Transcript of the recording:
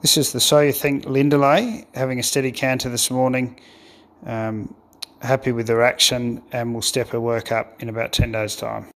This is the So You Think Lindelay having a steady counter this morning. Um, happy with her action and will step her work up in about 10 days' time.